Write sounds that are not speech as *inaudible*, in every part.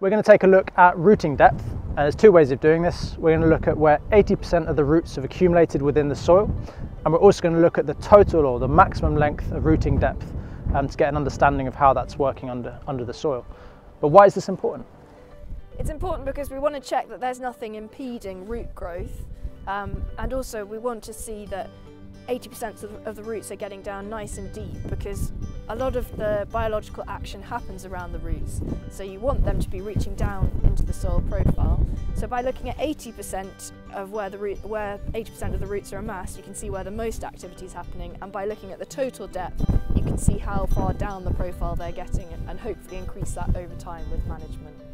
We're going to take a look at rooting depth and there's two ways of doing this. We're going to look at where 80% of the roots have accumulated within the soil and we're also going to look at the total or the maximum length of rooting depth um, to get an understanding of how that's working under, under the soil. But why is this important? It's important because we want to check that there's nothing impeding root growth um, and also we want to see that 80% of, of the roots are getting down nice and deep because a lot of the biological action happens around the roots. So you want them to be reaching down into the soil profile. So by looking at 80% of where the root, where 80% of the roots are amassed, you can see where the most activity is happening. And by looking at the total depth, you can see how far down the profile they're getting and hopefully increase that over time with management.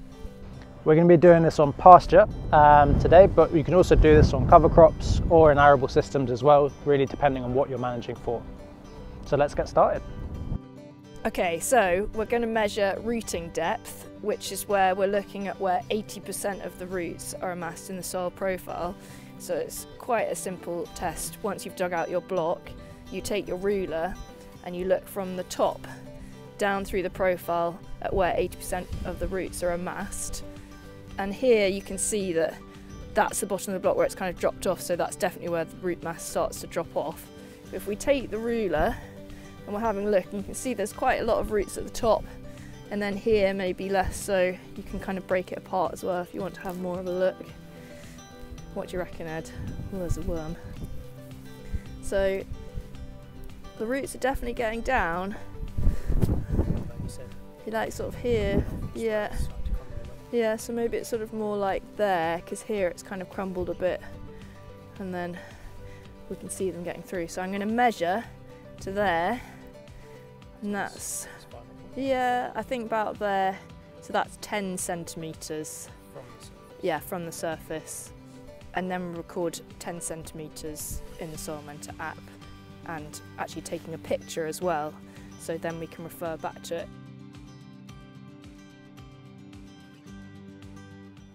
We're going to be doing this on pasture um, today, but you can also do this on cover crops or in arable systems as well, really depending on what you're managing for. So let's get started. Okay, so we're going to measure rooting depth, which is where we're looking at where 80% of the roots are amassed in the soil profile. So it's quite a simple test. Once you've dug out your block, you take your ruler and you look from the top down through the profile at where 80% of the roots are amassed and here you can see that that's the bottom of the block where it's kind of dropped off so that's definitely where the root mass starts to drop off. If we take the ruler and we're having a look you can see there's quite a lot of roots at the top and then here maybe less so you can kind of break it apart as well if you want to have more of a look. What do you reckon Ed? Well there's a worm. So the roots are definitely getting down. You like sort of here, yeah. Yeah, so maybe it's sort of more like there, because here it's kind of crumbled a bit, and then we can see them getting through. So I'm going to measure to there, and that's, yeah, I think about there, so that's 10 centimetres. Yeah, from the surface. And then record 10 centimetres in the Soilmentor app, and actually taking a picture as well, so then we can refer back to it.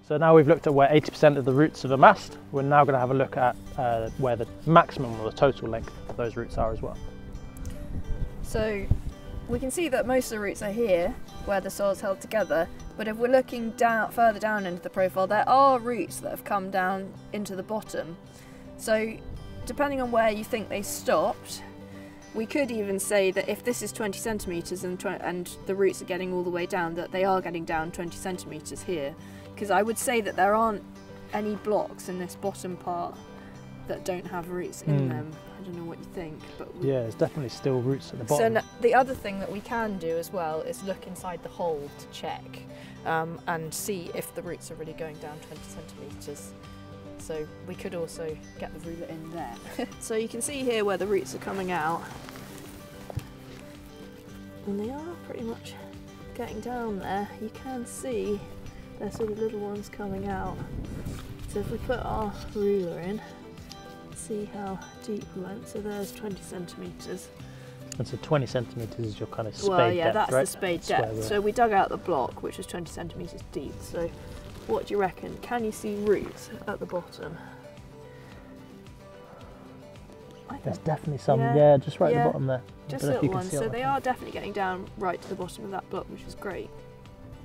So now we've looked at where 80% of the roots have amassed, we're now going to have a look at uh, where the maximum or the total length of those roots are as well. So we can see that most of the roots are here, where the soil's held together, but if we're looking down further down into the profile, there are roots that have come down into the bottom. So depending on where you think they stopped, we could even say that if this is 20 centimetres and, and the roots are getting all the way down, that they are getting down 20 centimetres here because I would say that there aren't any blocks in this bottom part that don't have roots in mm. them. I don't know what you think, but yeah, there's definitely still roots at the bottom. So the other thing that we can do as well is look inside the hole to check um, and see if the roots are really going down 20 centimetres. So we could also get the ruler in there. *laughs* so you can see here where the roots are coming out, and they are pretty much getting down there. You can see there's sort of little ones coming out. So if we put our ruler in, see how deep we went. So there's 20 centimetres. And so 20 centimetres is your kind of spade depth, Well, yeah, depth, that's right? the spade depth. So we dug out the block, which was 20 centimetres deep. So what do you reckon? Can you see roots at the bottom? There's definitely some, yeah, yeah just right yeah, at the bottom there. Just little ones. So they are definitely getting down right to the bottom of that block, which is great.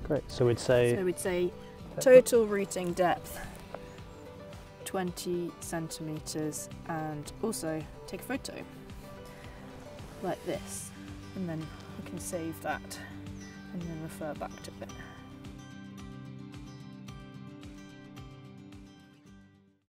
Great. So we'd say. So we'd say total rooting depth 20 centimeters, and also take a photo like this, and then we can save that and then refer back to it.